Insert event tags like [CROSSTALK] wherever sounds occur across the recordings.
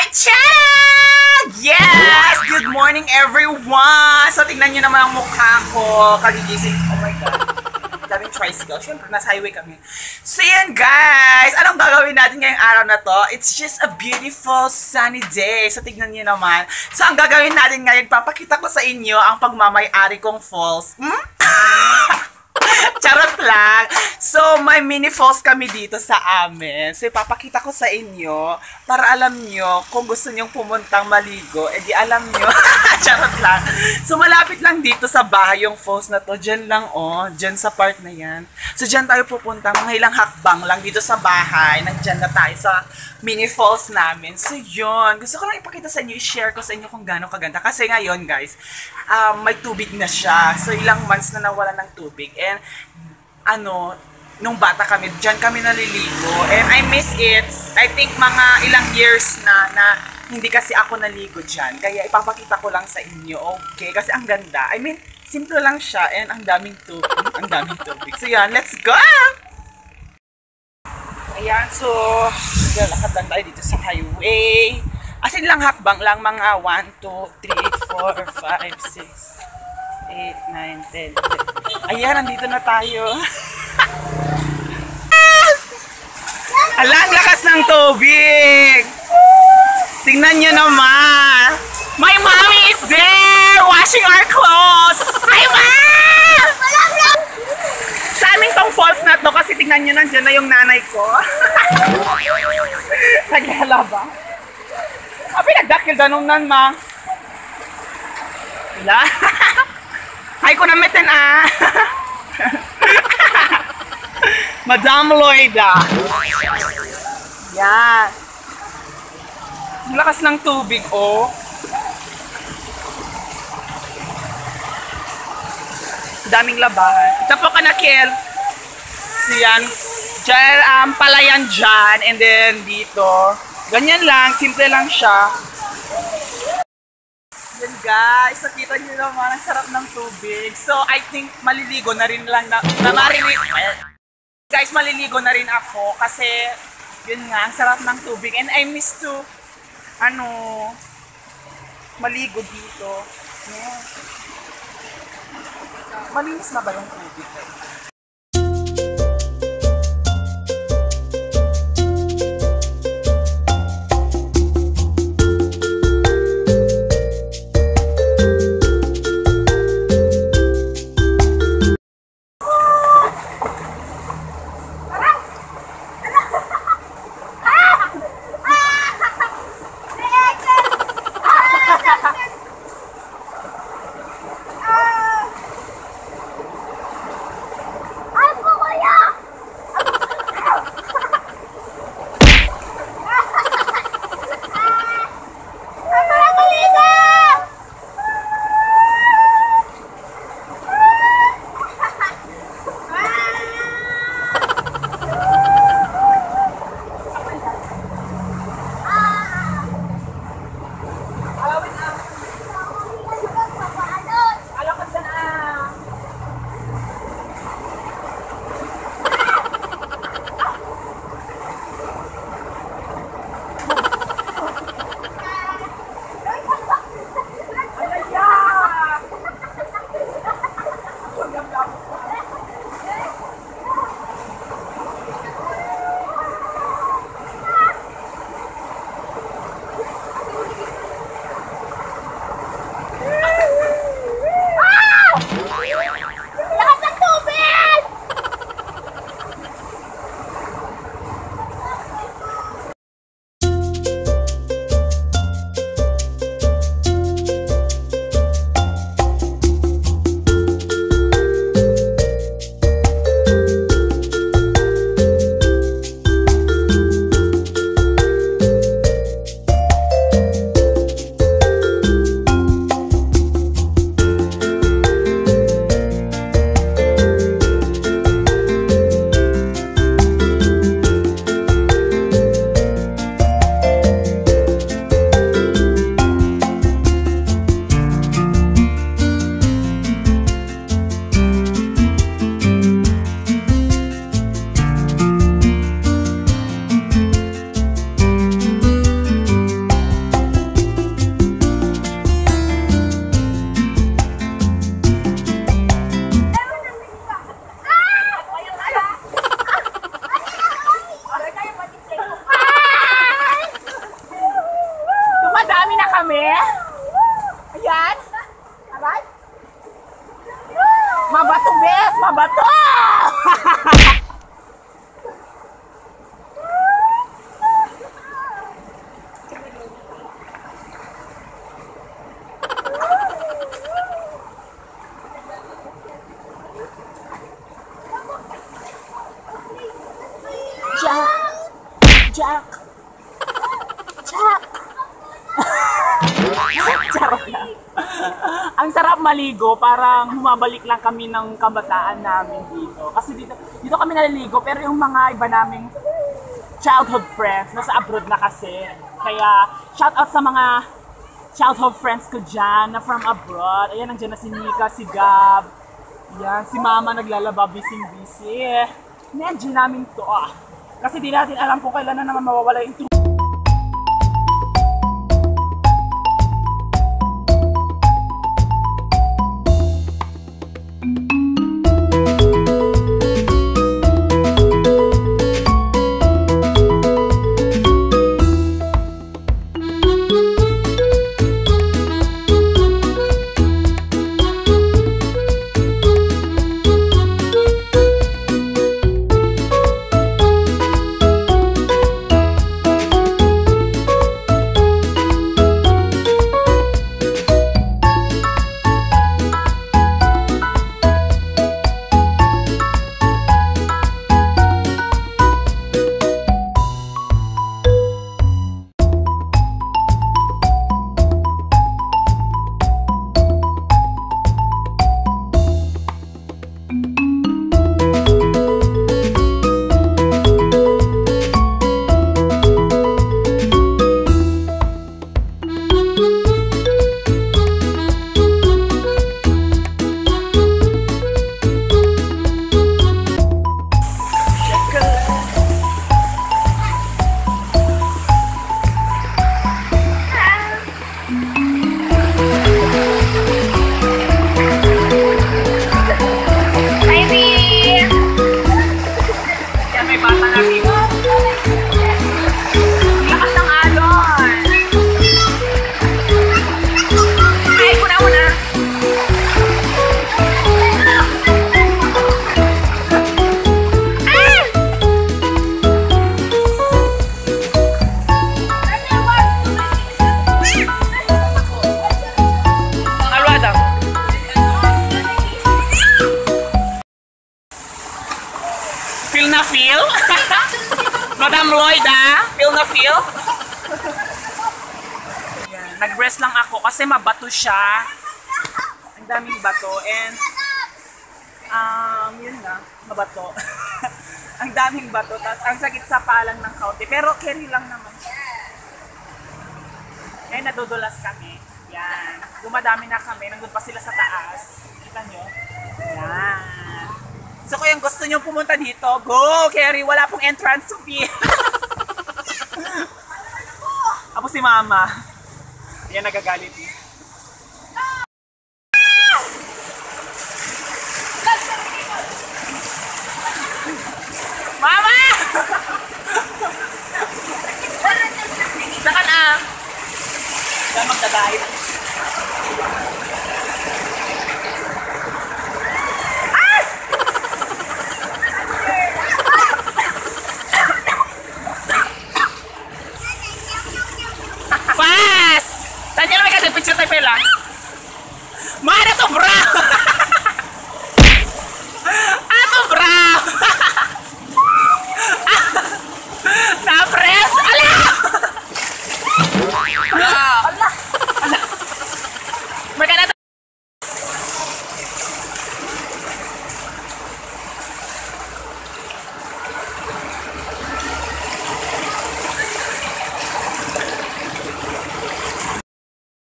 my channel! Yes! Good morning everyone! So tingnan nyo naman ang mukha ko. Kagigising. Oh my God. Daming tricycle. Siyempre, nasa highway kami. So yan guys! Anong gagawin natin ngayong araw na to? It's just a beautiful sunny day. So tignan nyo naman. So ang gagawin natin ngayon, papakita ko sa inyo ang pagmamay-ari kong falls. Hmm? [LAUGHS] Charot lang. So, may mini falls kami dito sa amin. So, ipapakita ko sa inyo para alam nyo kung gusto nyong pumuntang maligo, edi alam nyo. [LAUGHS] Charot lang. So, malapit lang dito sa bahay yung falls na to. Diyan lang, oh. Diyan sa part na yan. So, diyan tayo pupunta. Mga ilang hakbang lang dito sa bahay. Nandiyan na tayo sa mini falls namin. So, yun. Gusto ko lang ipakita sa inyo, i-share ko sa inyo kung gaano kaganda. Kasi ngayon, guys, um, may tubig na siya. So, ilang months na nawala ng tubig. And, ano, nung bata kami, dyan kami naliligo. And I miss it. I think mga ilang years na na hindi kasi ako naligo dyan. Kaya ipapakita ko lang sa inyo, okay? Kasi ang ganda. I mean, simple lang siya and ang daming tubig. ang daming tubig. So yan, let's go! Ayan, so, lakad lang tayo dito sa highway. As in lang hakbang lang, mga 1, 2, 3, 4, 5, 6, 8, 9, 10, 11. Ayan, nandito na tayo. [LAUGHS] Ala, ang lakas ng tubig! Tingnan nyo naman! My mommy is there! Washing our clothes! Hi, mom! Sa aming tong falls na to, kasi tingnan nyo nandiyan na yung nanay ko. [LAUGHS] Naglalaba. Ah, pinagdakil danong nan, ma. Wala. [LAUGHS] Hi ko na meten ah. [LAUGHS] Madam Loida. Yan. Ang lakas ng tubig, oh. Daming labahan. Ito po kanakil. So yan. Diyan, um, palayan dyan. And then dito. Ganyan lang. Simple lang siya. Yan guys. Nakita nyo naman. Ang sarap ng tubig. So I think maliligo na rin lang na, na marinig. Guys, maliligo na rin ako. Kasi yun nga. Ang sarap ng tubig. And I miss to ano maligo dito. Yeah. Malinis na ba yung tubig? Charot lang. Ang sarap maligo, parang humabalik lang kami ng kabataan namin dito. Kasi dito, dito kami naliligo, pero yung mga iba naming childhood friends, nasa abroad na kasi. Kaya, shout out sa mga childhood friends ko dyan na from abroad. Ayan, nandiyan na si Nika, si Gab. Yan, si Mama naglalaba, busy-busy. Nandiyan namin to ah. Kasi di natin alam kung kailan na naman mawawala yung Feel na feel? [LAUGHS] Madam Lloyd ah? Feel na feel? Nag-rest lang ako kasi mabato siya. Ang daming bato and um, yun na, mabato. [LAUGHS] ang daming bato, tapos ang sakit sa palang ng kaunti. Pero carry lang naman siya. Ngayon nadudulas kami. Yan. Dumadami na kami. Nandun pa sila sa taas. Kita nyo? Yan. So kung yung gusto nyo pumunta dito, go! Kerry, wala pong entrance fee. Ako [LAUGHS] si Mama. Yan nagagalit. Ala! Ala! To.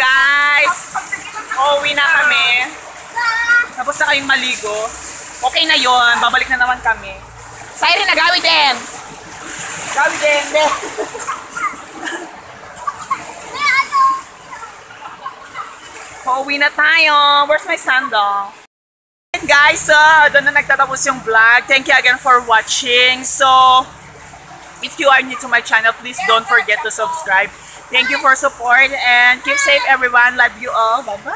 Guys! Uuwi na kami. Tapos na kayong maligo. Okay na yon, babalik na naman kami. Siren, nagawi din! Gawi din, [LAUGHS] Pauwi na tayo. Where's my sandal? And guys, so doon na nagtatapos yung vlog. Thank you again for watching. So, if you are new to my channel, please don't forget to subscribe. Thank you for support and keep safe everyone. Love you all. Bye-bye.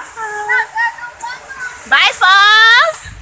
Bye, folks!